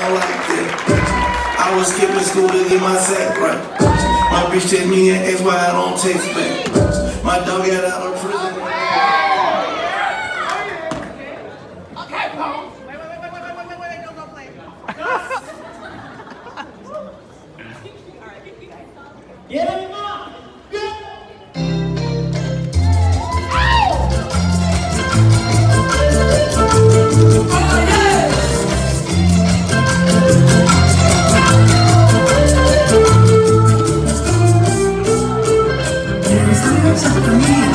don't like. I was skipping school to get my sack right. My bitch text me and X, why I don't text back. Yo,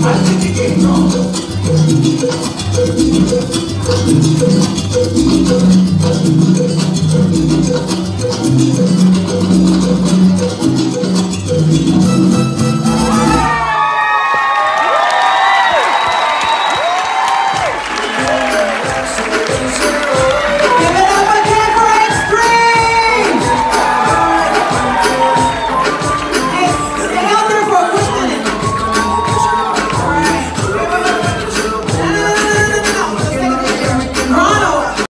farci che non